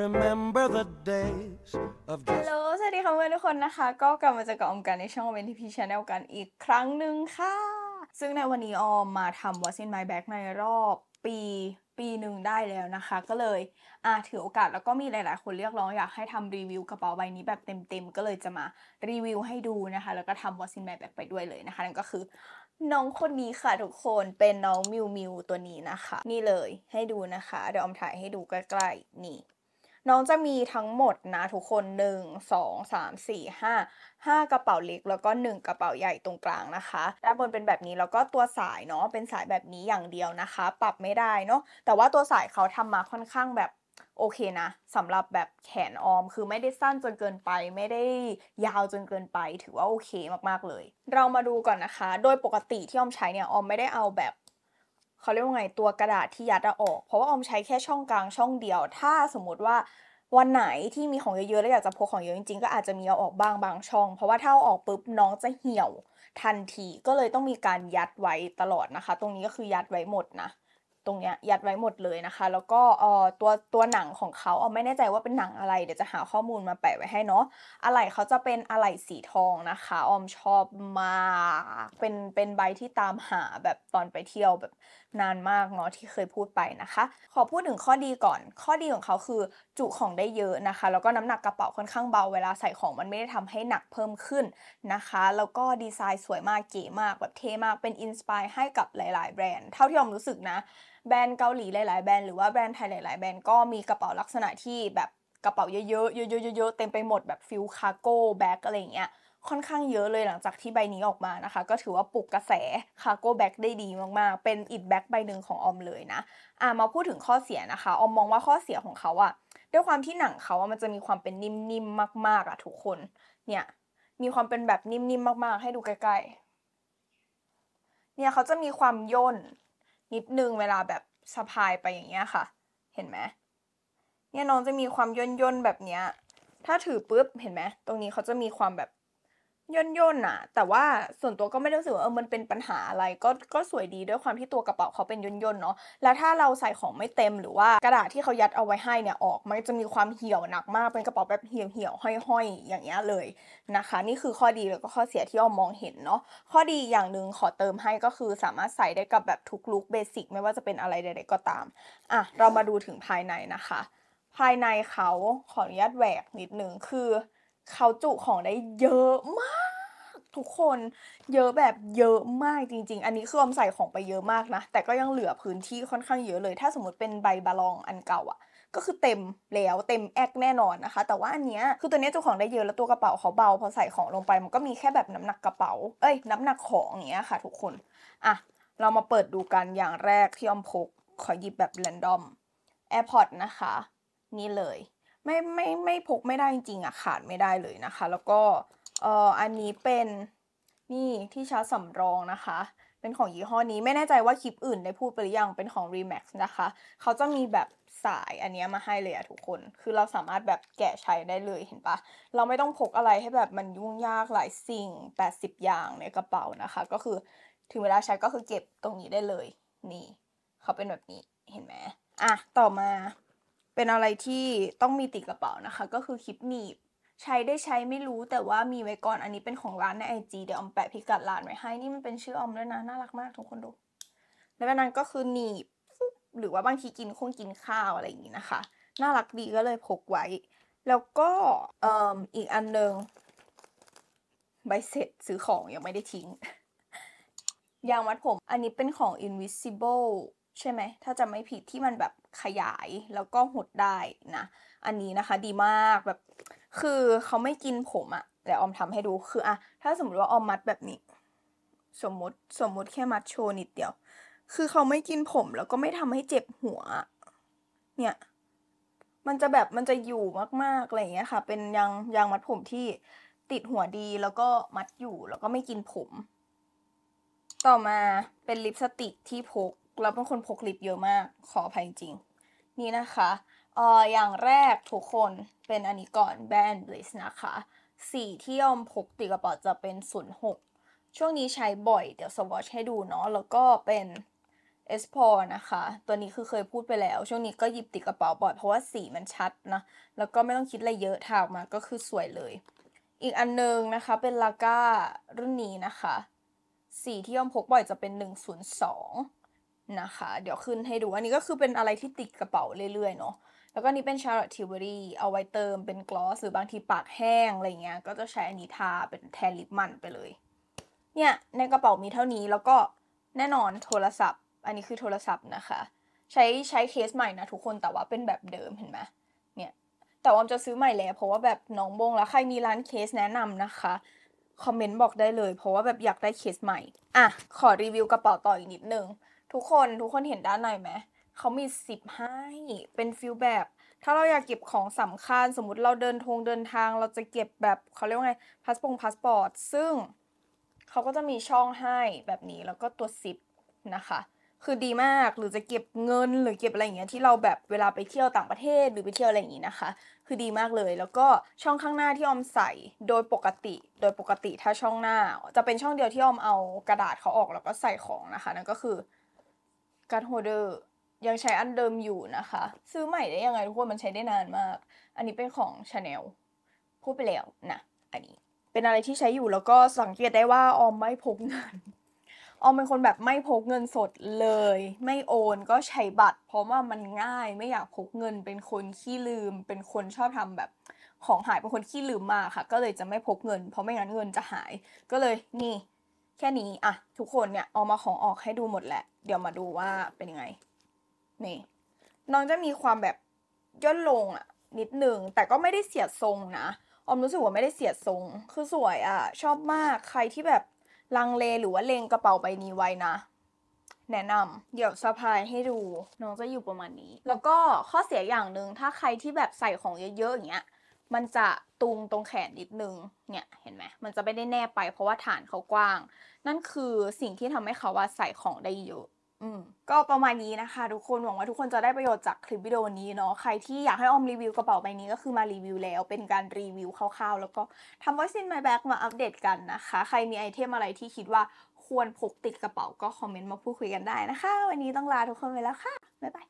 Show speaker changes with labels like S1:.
S1: remember the days of
S2: ฮัล
S1: just
S2: โหลสวัสดีค่ะเพื่อนทุกคนนะคะ ก็กลับมาเจอกับออมกันในช่องเวนทีพี channel กันอีกครั้งหนึ่งค่ะ ซึ่งในวันนี้ออมมาทำ What's in my bag ในรอบปีปีหนึ่งได้แล้วนะคะ ก็เลยอาถือโอกาสแล้วก็มีหลาย ๆ คนเรียกร้องอยากให้ทำรีวิวกระเป๋าใบนี้แบบเต็ม ๆ ก็เลยจะมารีวิวให้ดูนะคะ แล้วก็ทำ What's in my bag ไปด้วยเลยนะคะ นั่นก็คือน้องคนนี้ค่ะทุกคนเป็นน้อง Miu Miu ตัวนี้นะคะ นี่เลยให้ดูนะคะ เดี๋ยวออมถ่ายให้ดูใกล้ๆนี่ น้องจะมีทั้งหมดนะทุกคนหนึ่งสองสามสี่ห้าห้ากระเป๋าเล็ก แล้วก็หนึ่งกระเป๋าใหญ่ตรงกลางนะคะด้านบนเป็นแบบนี้แล้วก็ตัวสายเนาะเป็นสายแบบนี้อย่างเดียวนะคะ ปรับไม่ได้เนาะแต่ว่าตัวสายเขาทำมาค่อนข้างแบบโอเคนะสำหรับแบบแขนออมคือไม่ได้สั้นจนเกินไป ไม่ได้ยาวจนเกินไป ถือว่าโอเคมากๆเลย เรามาดูก่อนนะคะ โดยปกติที่ออมใช้เนี่ยออมไม่ได้เอาแบบ เขาเรียกว่าไงตัวกระดาษที่ยัดอออก เพราะว่าออมใช้แค่ช่องกลางช่องเดียว ถ้าสมมติว่าวันไหนที่มีของเยอะๆแล้วอยากจะพกของเยอะจริงๆก็อาจจะมีเอาออกบ้างบางช่อง เพราะว่าถ้าเอาออกปุ๊บน้องจะเหี่ยวทันทีก็เลยต้องมีการยัดไว้ตลอดนะคะ ตรงนี้ก็คือยัดไว้หมดนะ ตรงเนี้ยยัดไว้หมดเลยนะคะ แล้วก็เอ่อตัวตัวหนังของเขาเอาไม่แน่ใจว่าเป็นหนังอะไร เดี๋ยวจะหาข้อมูลมาแปะไว้ให้เนาะอะไหล่เขาจะเป็นอะไหล่สีทองนะคะออมชอบมากเป็นเป็นใบที่ตามหาแบบตอนไปเที่ยวแบบนานมากเนาะที่เคยพูดไปนะคะ ขอพูดถึงข้อดีก่อน ข้อดีของเขาคือจุของได้เยอะนะคะ แล้วก็น้ำหนักกระเป๋าค่อนข้างเบาเวลาใส่ของมันไม่ได้ทำให้หนักเพิ่มขึ้นนะคะ แล้วก็ดีไซน์สวยมากเก๋มากแบบเท่มากเป็น inspire ให้กับหลาย ๆ แบรนด์เท่าที่ออมรู้สึกนะ แบรนด์เกาหลีหลายๆแบรนด์หรือว่าแบรนด์ไทยหลาย ๆ แบรนด์ก็มีกระเป๋าลักษณะที่แบบกระเป๋าเยอะๆเยอะๆเยอะๆเต็มไปหมดแบบ feel cargo bag อะไรเงี้ยค่อนข้างเยอะเลยหลังจากที่ใบนี้ออกมานะคะ ก็ถือว่าปลุกกระแส cargo bag ได้ดีมากๆ เป็น it bag ใบหนึ่งของออมเลยนะอะมาพูดถึงข้อเสียนะคะออมมองว่าข้อเสียของเขาอะด้วยความที่หนังเขาอะมันจะมีความเป็นนิ่มๆมากๆอะทุกคนเนี่ยมีความเป็นแบบนิ่มๆมากๆ ให้ดูใกล้ๆเนี่ยเขาจะมีความย่นนิดนึงเวลาแบบ สะพายไปอย่างเงี้ยค่ะ เห็นไหมเนี่ยน้องจะมีความย่นย่นแบบเนี้ย ถ้าถือปุ๊บเห็นไหมตรงนี้เขาจะมีความแบบ ย่นย่นๆอะแต่ว่าส่วนตัวก็ไม่ได้รู้สึกว่าเออมันเป็นปัญหาอะไรก็ก็สวยดีด้วยความที่ตัวกระเป๋าเขาเป็นย่นย่นๆเนาะแล้วถ้าเราใส่ของไม่เต็มหรือว่ากระดาษที่เขายัดเอาไว้ให้เนี่ยออกมันจะมีความเหี่ยวหนักมากเป็นกระเป๋าแบบเหี่ยวเหี่ยวๆห้อยๆ อย่างเงี้ยเลยนะคะ นี่คือข้อดีแล้วก็ข้อเสียที่ออมมองเห็นเนาะข้อดีอย่างหนึ่งขอเติมให้ก็คือสามารถใส่ได้กับแบบทุกลุคเบสิกไม่ว่าจะเป็นอะไรใดๆก็ตามอะเรามาดูถึงภายในนะคะ ภายในเขาขออนุญาตแหวกนิดนึงคือเขาจุของได้เยอะมาก ทุกคนเยอะแบบเยอะมากจริง ๆ อันนี้คือออมใส่ของไปเยอะมากนะ แต่ก็ยังเหลือพื้นที่ค่อนข้างเยอะเลย ถ้าสมมติเป็นใบบาลองอันเก่าอะก็คือเต็มแล้วเต็มแอกแน่นอนนะคะ แต่ว่าอันเนี้ยคือตัวเนี้ยจุของได้เยอะแล้วตัวกระเป๋าเขาเบาพอใส่ของลงไปมันก็มีแค่แบบน้ำหนักกระเป๋า เอ้ยน้ำหนักของอย่างเงี้ยค่ะ ทุกคนอะเรามาเปิดดูกันอย่างแรกที่ออมพกขอหยิบแบบแรนดอม AirPods นะคะ นี่เลย ไม่ไม่ไม่พกไม่ได้จริงๆอะขาดไม่ได้เลยนะคะ แล้วก็ เอ่ออันนี้เป็นนี่ที่ชาร์จสำรองนะคะ เป็นของยี่ห้อนี้ไม่แน่ใจว่าคลิปอื่นได้พูดไปหรือยังเป็นของ Remax นะคะ เขาจะมีแบบสายอันนี้มาให้เลยอะทุกคน คือเราสามารถแบบแกะใช้ได้เลยเห็นปะ เราไม่ต้องพกอะไรให้แบบมันยุ่งยากหลายสิ่ง 80 อย่างในกระเป๋านะคะ ก็คือถึงเวลาใช้ก็คือเก็บตรงนี้ได้เลย นี่ เขาเป็นแบบนี้เห็นไหมอะต่อมาเป็นอะไรที่ต้องมีติดกระเป๋านะคะ ก็คือคลิปหนีบ ใช้ได้ใช้ไม่รู้แต่ว่ามีไว้ก่อนอันนี้เป็นของร้านในไอจีเดี๋ยวออมแปะพิกัดร้านไว้ให้นี่มันเป็นชื่อออมด้วยนะน่ารักมากทุกคนดู แล้วก็นั้นก็คือหนีบหรือว่าบางทีกินคงกินข้าวอะไรอย่างนี้นะคะ น่ารักดีก็เลยพกไว้ แล้วก็เอ่ออีกอันหนึ่งใบเสร็จซื้อของยังไม่ได้ทิ้ง ยางมัดผม อันนี้เป็นของ Invisible ใช่ไหม ถ้าจะไม่ผิดที่มันแบบขยายแล้วก็หดได้นะ อันนี้นะคะดีมากแบบ คือเขาไม่กินผมอะแต่ออมทำให้ดูคืออะถ้าสมมติว่าออมมัดแบบนี้ สมมติสมมติแค่มัดโชว์นิดเดียว คือเขาไม่กินผมแล้วก็ไม่ทำให้เจ็บหัว เนี่ย มันจะแบบมันจะอยู่มากๆอะไรอย่างเงี้ยค่ะ เป็นยางยางมัดผมที่ติดหัวดีแล้วก็มัดอยู่แล้วก็ไม่กินผม ต่อมาเป็นลิปสติกที่พกเราเป็นคนพกลิปเยอะมากขออภัยจริง นี่นะคะ เอ่ออย่างแรกทุกคนเป็นอันนี้ก่อนแบรนด์ Bliss นะคะ สีที่ยอมพกติดกระเป๋าจะเป็น 06 ช่วงนี้ใช้บ่อยเดี๋ยวสวอชให้ดูเนาะแล้วก็เป็นเอสพอนะคะ ตัวนี้คือเคยพูดไปแล้ว ช่วงนี้ก็หยิบติดกระเป๋าบ่อยเพราะว่าสีมันชัดนะ แล้วก็ไม่ต้องคิดอะไรเยอะทาออกมาก็คือสวยเลย อีกอันนึงนะคะเป็นลาก้ารุ่นนี้นะคะ สีที่ยอมพกบ่อยจะเป็น 102 นะคะ เดี๋ยวขึ้นให้ดู อันนี้ก็คือเป็นอะไรที่ติดกระเป๋าเรื่อยๆเนาะ แล้วก็นี่เป็น Charlotte Tilbury เอาไว้เติมเป็นกลอสหรือบางทีปากแห้งอะไรเงี้ย ก็จะใช้อันนี้ทาเป็นแทนลิปมันไปเลย เนี่ยในกระเป๋ามีเท่านี้แล้วก็แน่นอนโทรศัพท์ อันนี้คือโทรศัพท์นะคะ ใช้ใช้เคสใหม่นะทุกคนแต่ว่าเป็นแบบเดิมเห็นไหมเนี่ยแต่ว่าจะซื้อใหม่แล้ว เพราะว่าแบบน้องพังแล้วใครมีร้านเคสแนะนำนะคะคอมเมนต์บอกได้เลย เพราะว่าแบบอยากได้เคสใหม่ อะ ขอรีวิวกระเป๋าต่ออีกนิดนึง ทุกคนทุกคนเห็นด้านในไหม เขามีซิปให้เป็น feel แบบ ถ้าเราอยากเก็บของสำคัญ สมมติเราเดินทงเดินทาง เราจะเก็บแบบเขาเรียกว่าไงพาสปงพาสปอร์ตซึ่งเขาก็จะมีช่องให้แบบนี้แล้วก็ตัวซิปนะคะ คือดีมากหรือจะเก็บเงินหรือเก็บอะไรอย่างเงี้ยที่เราแบบเวลาไปเที่ยวต่างประเทศหรือไปเที่ยวอะไรอย่างงี้นะคะ คือดีมากเลยแล้วก็ช่องข้างหน้าที่ออมใส่โดยปกติ โดยปกติถ้าช่องหน้า จะเป็นช่องเดียวที่ออมเอากระดาษเขาออกแล้วก็ใส่ของนะคะนั่นก็คือ card holder ยังใช้อันเดิมอยู่นะคะ ซื้อใหม่ได้ยังไงทุกคนมันใช้ได้นานมาก อันนี้เป็นของชาแนลพูดไปแล้วนะอันนี้ เป็นอะไรที่ใช้อยู่แล้วก็สังเกตได้ว่าออมไม่พกเงินออมเป็นคนแบบไม่พกเงินสดเลย ไม่โอนก็ใช้บัตร เพราะว่ามันง่ายไม่อยากพกเงินเป็นคนขี้ลืม เป็นคนชอบทำแบบของหายเป็นคนขี้ลืมมากค่ะ ก็เลยจะไม่พกเงิน เพราะไม่งั้นเงินจะหาย ก็เลยนี่ แค่นี้อะทุกคนเนี่ยเอามาของออกให้ดูหมดแหละ เดี๋ยวมาดูว่าเป็นยังไง นี่ น้องจะมีความแบบย่นลงอะนิดนึงแต่ก็ไม่ได้เสียดทรงนะออมรู้สึกว่าไม่ได้เสียดทรง คือสวยอะชอบมากใครที่แบบลังเลหรือว่าเลงกระเป๋าใบนี้ไว้นะ แนะนำเดี๋ยวสะพายให้ดูน้องจะอยู่ประมาณนี้ แล้วก็ข้อเสียอย่างหนึ่งถ้าใครที่แบบใส่ของเยอะๆอย่างเงี้ยมันจะตุงตรงแขนนิดนึง เนี่ย เห็นไหม มันจะไม่ได้แนบไปเพราะว่าฐานเขากว้าง นั่นคือสิ่งที่ทำให้เขาว่าใส่ของได้เยอะ ก็ประมาณนี้นะคะ ทุกคนหวังว่าทุกคนจะได้ประโยชน์จากคลิปวิดีโอนี้เนาะใครที่อยากให้ออมรีวิวกระเป๋าใบนี้ก็คือมารีวิวแล้ว เป็นการรีวิวคร่าวๆ แล้วก็ทำ What's in my bag มาอัปเดตกันนะคะ ใครมีไอเทมอะไรที่คิดว่าควรพกติดกระเป๋าก็คอมเมนต์มาพูดคุยกันได้นะคะ วันนี้ต้องลาทุกคนไปแล้วค่ะบ๊ายบาย